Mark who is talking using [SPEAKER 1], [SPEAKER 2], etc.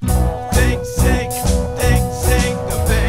[SPEAKER 1] Think, think, think, think